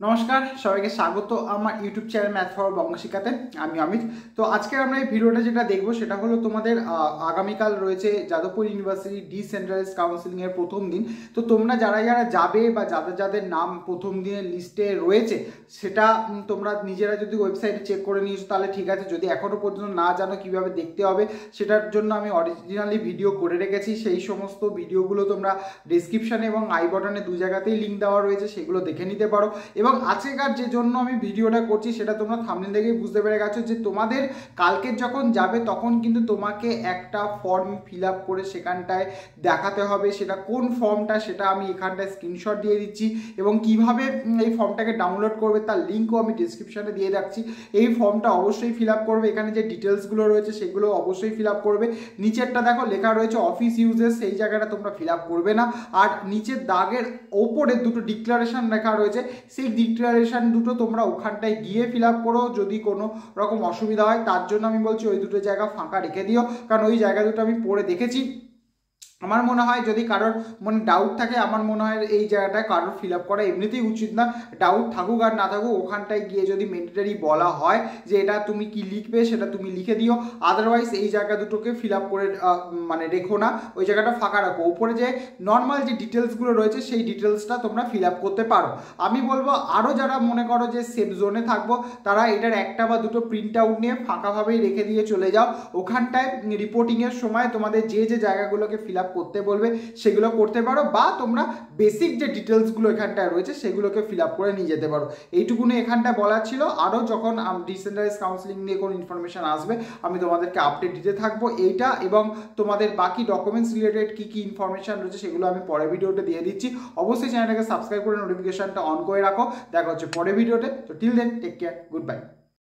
নমস্কার, সবাইকে স্বাগত আমার YouTube channel math for Banga শিখাতে আমি অমিত। তো আজকে আমরা এই ভিডিওটা যেটা দেখব সেটা হলো তোমাদের আগামীকাল রয়েছে যাদবপুর ইউনিভার্সিটি ডিসেন্ট্রালাইজ কাউন্সিলিং এর প্রথম দিন। তো তোমরা যারা যারা যাবে বা যাদের যাদের নাম প্রথম দিনের লিস্টে রয়েছে, সেটা তোমরা নিজেরা যদি ওয়েবসাইটে চেক করে নিয়েছো, তাহলে ঠিক আছে। যদি এখনও পর্যন্ত না জানো কীভাবে দেখতে হবে, সেটার জন্য আমি অরিজিনালি ভিডিও করে রেখেছি। সেই সমস্ত ভিডিওগুলো তোমরা ডিসক্রিপশানে এবং আই বটনে দু জায়গাতেই লিঙ্ক দেওয়া রয়েছে, সেগুলো দেখে নিতে পারো। এবং আজকেকার যে জন্য আমি ভিডিওটা করছি সেটা তোমরা থামনেল দেখেই বুঝতে পেরে গেছো যে তোমাদের কালকে যখন যাবে তখন কিন্তু তোমাকে একটা ফর্ম ফিল আপ করে সেখানটায় দেখাতে হবে সেটা কোন ফর্মটা সেটা আমি এখানটায় স্ক্রিনশট দিয়ে দিচ্ছি এবং কীভাবে এই ফর্মটাকে ডাউনলোড করবে তার লিঙ্কও আমি ডিসক্রিপশানে দিয়ে রাখছি। এই ফর্মটা অবশ্যই ফিল আপ করবে, এখানে যে ডিটেলসগুলো রয়েছে সেগুলো অবশ্যই ফিল আপ করবে। নিচেরটা দেখো লেখা রয়েছে অফিস ইউজেস সেই জায়গাটা তোমরা ফিল আপ করবে না। আর নিচের দাগের ওপরে দুটো ডিক্লারেশন লেখা রয়েছে, সেই ডিক্লারেশন দুটো তোমরা ওখানটায় গিয়ে ফিল আপ করো, যদি কোনো রকম অসুবিধা হয়, তার জন্য আমি বলছি ওই দুটো জায়গা ফাঁকা রেখে দিও। কারণ ওই জায়গা দুটো আমি পড়ে দেখেছি। আমার মনে হয় যদি কারোর মনে ডাউট থাকে, আমার মনে হয় এই জায়গাটায় কারোর ফিল আপ করা এমনিতেই উচিত না। ডাউট থাকুক আর না থাকুক, ওখানটায় গিয়ে যদি মেন্ডেটারি বলা হয় যে এটা তুমি কি লিখবে, সেটা তুমি লিখে দিও। আদারওয়াইজ এই জায়গা দুটোকে ফিল আপ করে মানে রেখো না। ওই জায়গাটা ফাঁকা রাখো। উপরে যে নর্মাল যে ডিটেলসগুলো রয়েছে, সেই ডিটেলসটা তোমরা ফিল আপ করতে পারো। আমি বলব আরও যারা মনে করো যে সেফ জোনে থাকব, তারা এটার একটা বা দুটো প্রিন্ট আউট নিয়ে ফাঁকাভাবেই রেখে দিয়ে চলে যাও। ওখানটায় রিপোর্টিংয়ের সময় তোমাদের যে যে জায়গাগুলোকে ফিল আপ করতে বলবে, সেগুলো করতে পারো বা তোমরা বেসিক যে ডিটেলসগুলো এখানটায় রয়েছে সেগুলোকে ফিল আপ করে নিয়ে যেতে পারো। এইটুকুনি এখানটায় বলার ছিল। আরও যখন ডিসেন্ট্রালাইজ কাউন্সিলিং নিয়ে কোনো ইনফরমেশন আসবে, আমি তোমাদেরকে আপডেট দিতে থাকব এইটা এবং তোমাদের বাকি ডকুমেন্টস রিলেটেড কী কী ইনফরমেশন রয়েছে সেগুলো আমি পরের ভিডিওতে দিয়ে দিচ্ছি। অবশ্যই চ্যানেলটাকে সাবস্ক্রাইব করে নোটিফিকেশনটা অন করে রাখো। দেখা হচ্ছে পরের ভিডিওতে। তো till then take care good bye